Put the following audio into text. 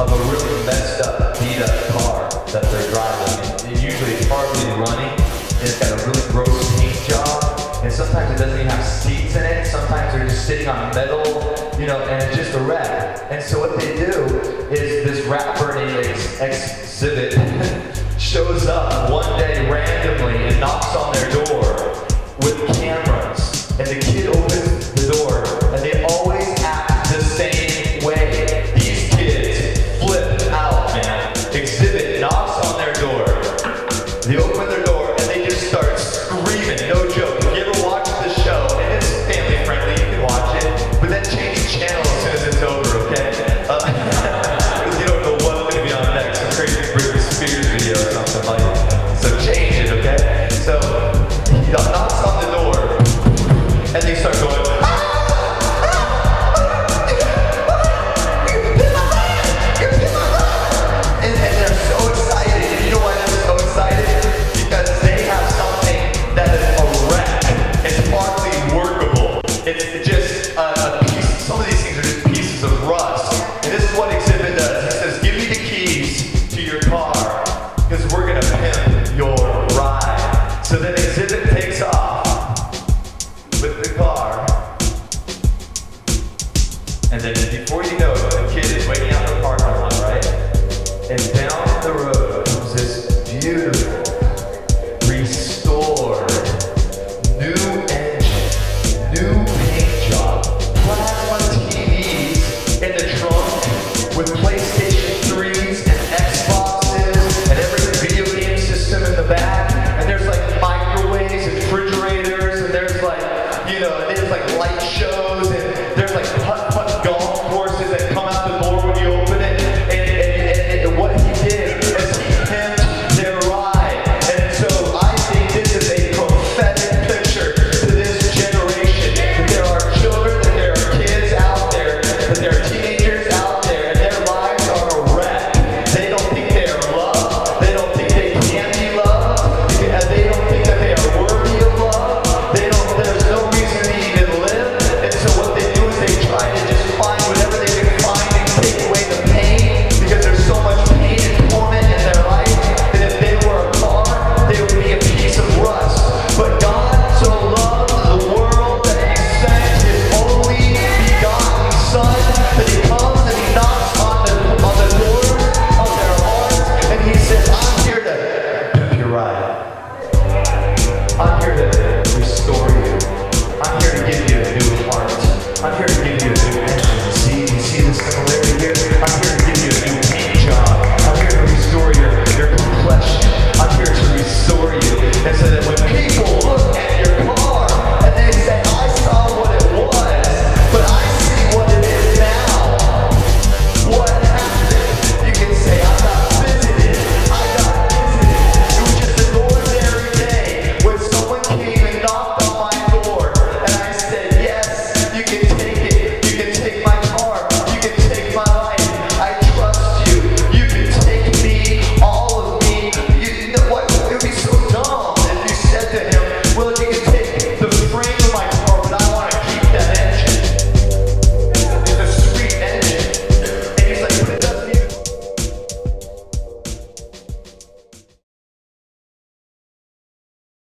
of a really messed up, beat up car that they're driving. And usually it's hardly running, and it's got a really gross paint job, and sometimes it doesn't even have seats in it, sometimes they're just sitting on metal, you know, and it's just a wreck. And so what they do is this burning ex- Xzibit shows up one day randomly and knocks on their door something that is a wreck. It's hardly workable. It's just a, a piece. Some of these things are just pieces of rust. And this is what Xzibit does. And down the road there.